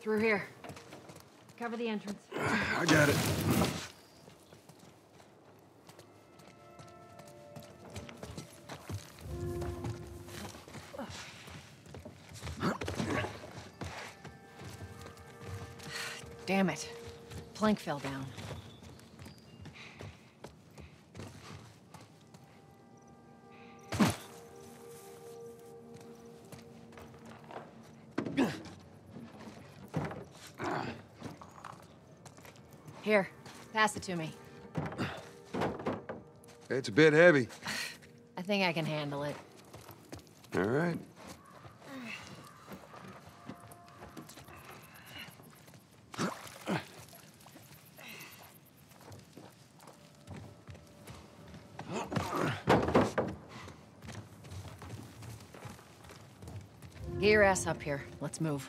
Through here. Cover the entrance. I got it. Damn it. Plank fell down. Pass it to me. It's a bit heavy. I think I can handle it. All right. Get your ass up here. Let's move.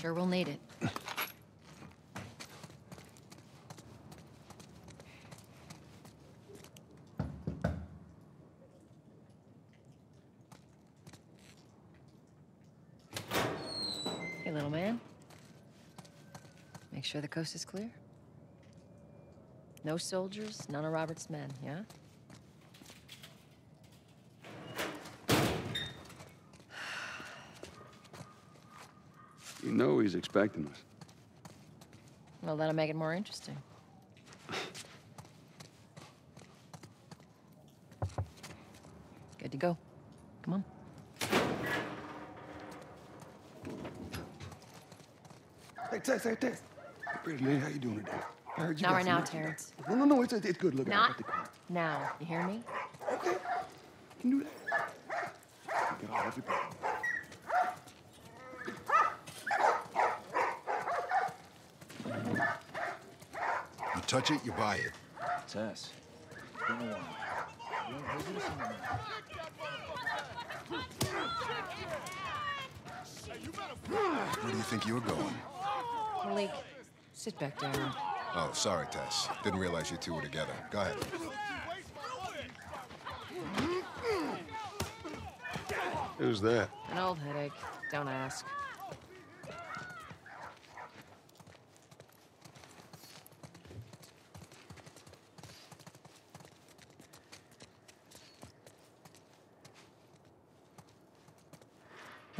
Sure we'll need it. Hey, little man. Make sure the coast is clear. No soldiers, none of Robert's men, yeah? You know he's expecting us. Well, that'll make it more interesting. Good to go. Come on. Hey, Tess, hey, Tess. Hey, pretty lady, how you doing today? I heard you Not right now, nuts you got. Terrence. No, no, no, it's, it's good. Look, I Not got the car. now. You hear me? Okay. You can do that. Get all everybody. Touch it, you buy it. Tess. It's been a while. You don't visit us anymore. Where do you think you're going? Malik, sit back down. Oh, sorry, Tess. Didn't realize you two were together. Go ahead. Who's that? An old headache. Don't ask.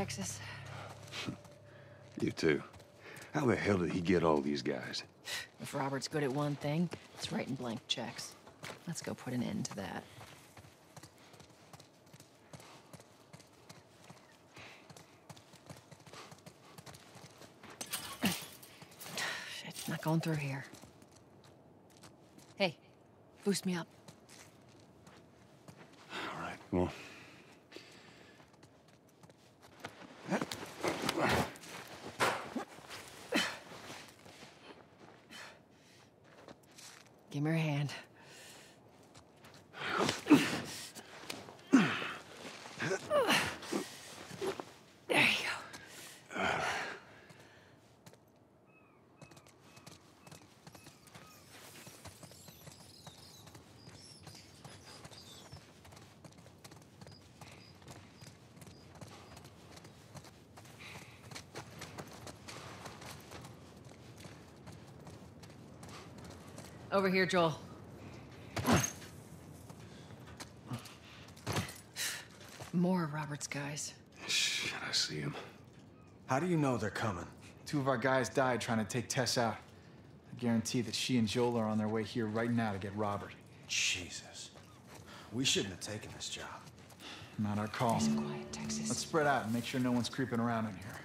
Texas. You too. How the hell did he get all these guys? If Robert's good at one thing, it's writing blank checks. Let's go put an end to that. Shit, not going through here. Hey, boost me up. All right, come on. Over here, Joel. More of Robert's guys. Shit, I see him. How do you know they're coming? Two of our guys died trying to take Tess out. I guarantee that she and Joel are on their way here right now to get Robert. Jesus. We shouldn't have taken this job. Not our call. Quiet, Texas. Let's spread out and make sure no one's creeping around in here.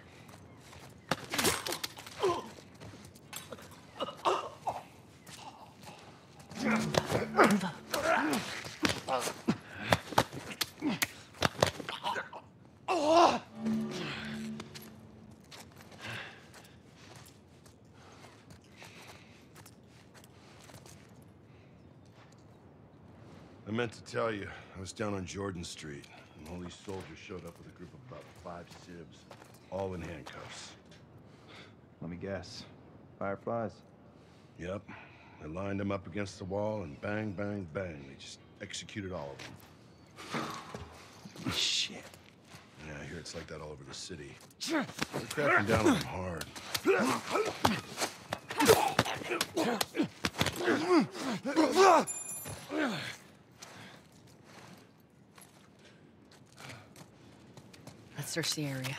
I meant to tell you, I was down on Jordan Street, and all these soldiers showed up with a group of about five civs, all in handcuffs. Let me guess. Fireflies? Yep. I lined them up against the wall, and bang, bang, bang, they just executed all of them. Shit. Yeah, I hear it's like that all over the city. They're cracking down on them hard. Let's search the area.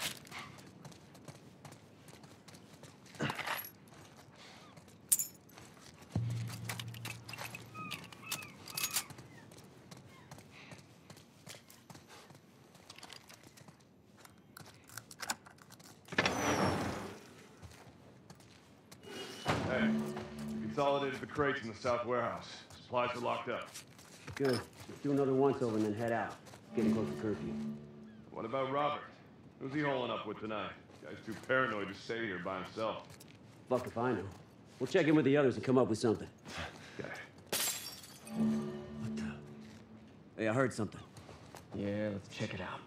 Hey, we consolidated the crates in the south warehouse. Supplies are locked up. Good. Let's do another once over and then head out. Getting close to curfew. What about Robert? Who's he holing up with tonight? Guy's too paranoid to stay here by himself. Fuck if I know. We'll check in with the others and come up with something. Okay. What the? Hey, I heard something. Yeah, let's check it out.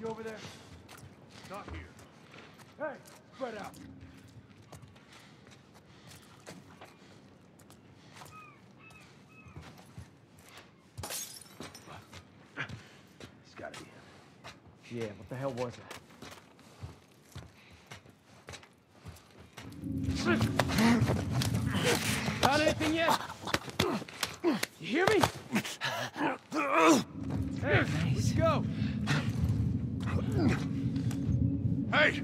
You over there? Not here. Hey, spread out. It's gotta be him. Yeah, what the hell was that? Got anything yet? You hear me? Hey, let's go. Hey!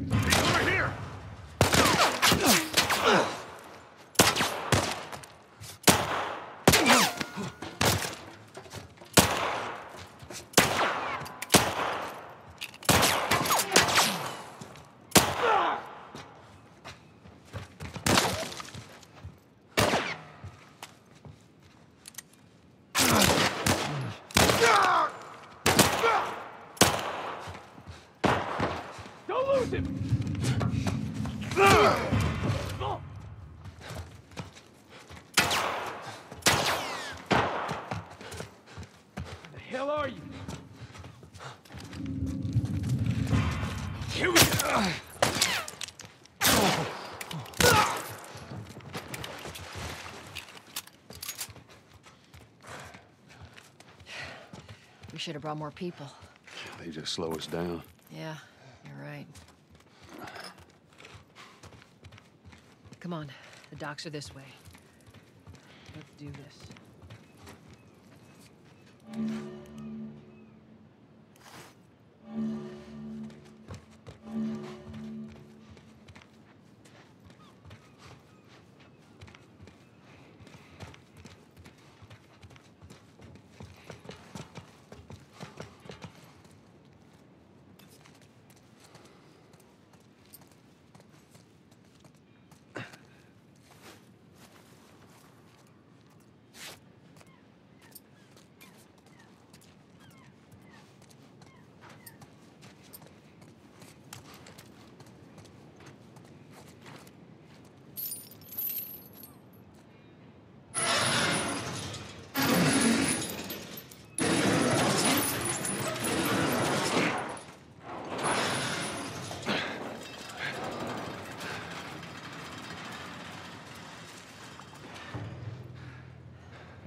hell are you? Here we. We should have brought more people. They just slow us down. Yeah, you're right. Come on, the docks are this way. Let's do this.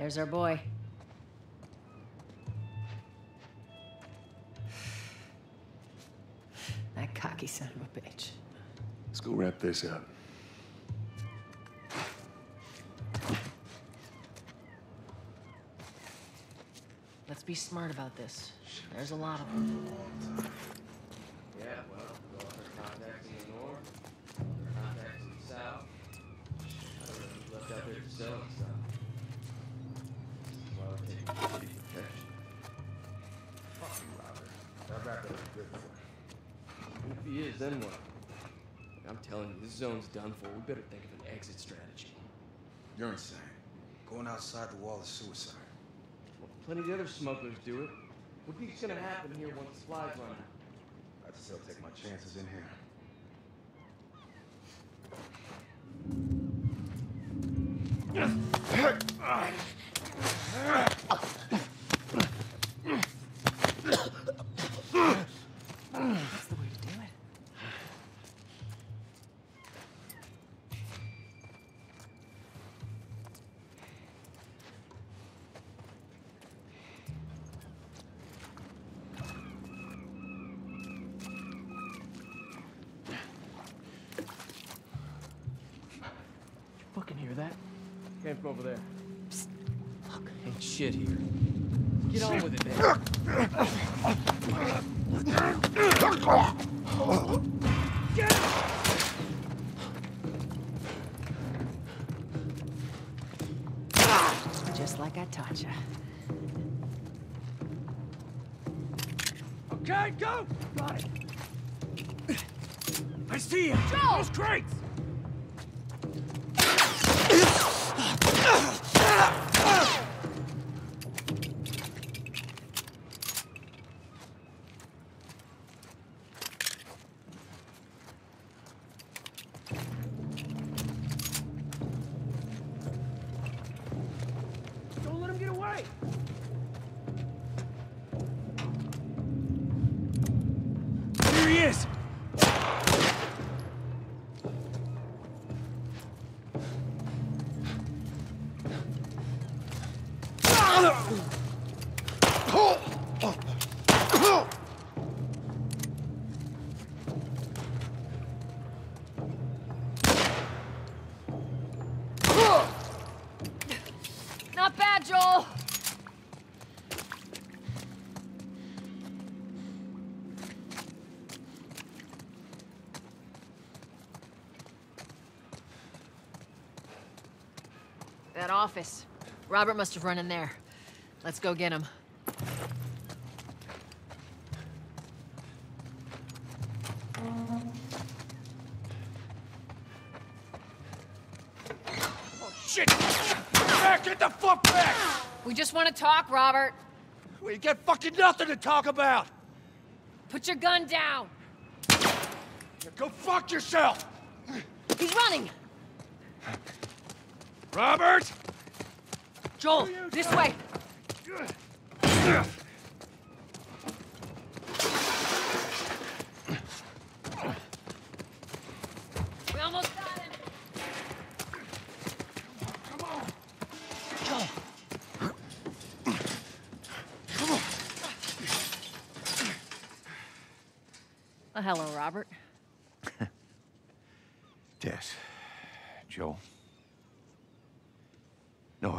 There's our boy. That cocky son of a bitch. Let's go wrap this up. Let's be smart about this. There's a lot of them. Yeah, well, with all her contacts in the north, her contacts in the south. I don't know left out there to then what? I'm telling you, this zone's done for. We better think of an exit strategy. You're insane. Going outside the wall is suicide. Well, plenty of the other smugglers do it. What do you think's gonna happen here once the slides run out? I'd still take my chances in here. That's Came from over there. Psst. Look, ain't shit here. Get on with it, man. Just like I taught you. Okay, go! Got it. I see him! Those crates! Don't That office. Robert must have run in there. Let's go get him. Oh, Shit! Back! Get the fuck back! We just want to talk, Robert. We got fucking nothing to talk about! Put your gun down. Go fuck yourself! He's running. Robert! Joel, this way. We almost got him. Come on! Joel. Oh, hello, Robert. Tess. Joel. No hard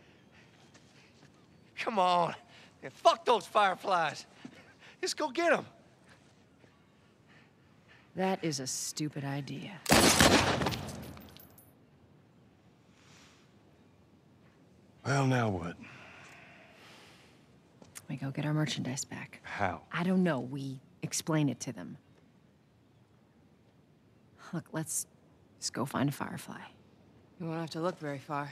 Come on. Yeah, fuck those Fireflies. Let's go get them. That is a stupid idea. Well, now what? We go get our merchandise back. How? I don't know. We explain it to them. Look, let's just go find a firefly. You won't have to look very far.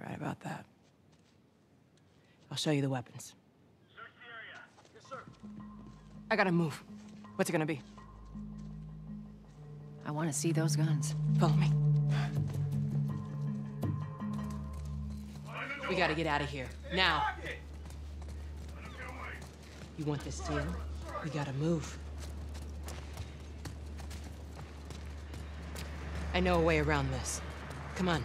You're right about that. I'll show you the weapons. Search the area. Yes, sir. I gotta move. What's it gonna be? I want to see those guns. Follow me. We gotta get out of here. Now. You want this deal? We gotta move. I know a way around this. Come on.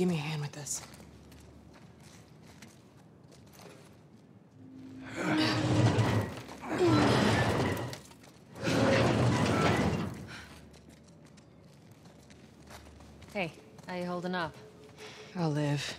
give me a hand with this. Hey, how you holding up? I'll live.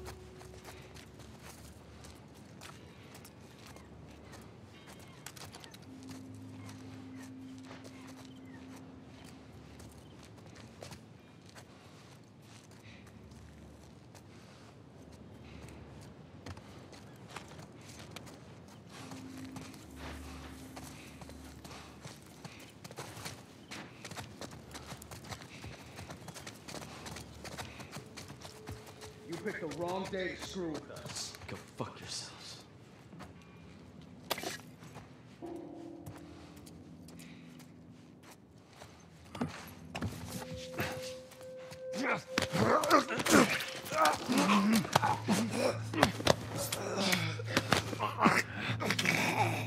Picked the wrong day screw with us. Go fuck yourselves.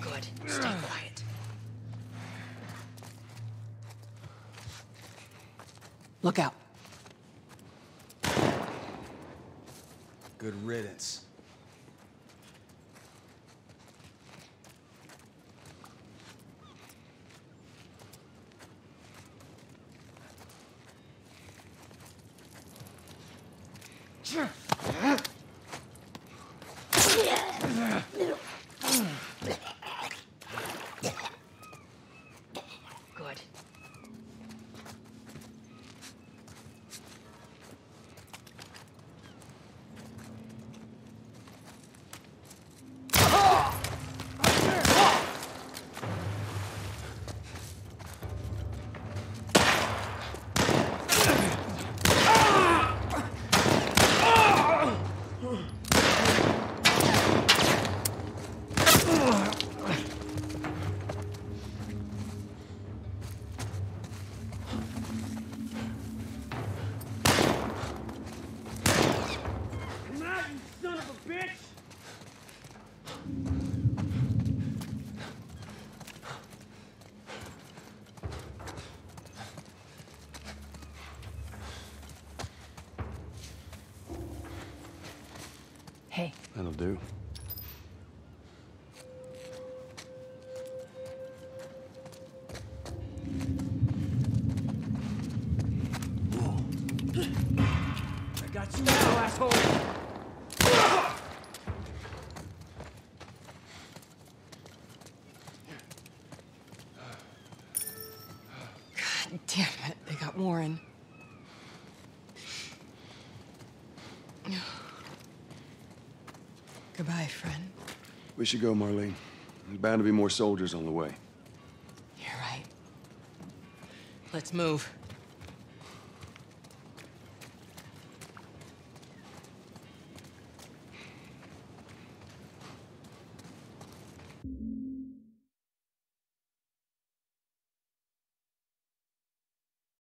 Good. Stay quiet. Look out. Good riddance. I got you now, asshole! God damn it. They got Warren. Goodbye, friend. We should go, Marlene. There's bound to be more soldiers on the way. You're right. Let's move.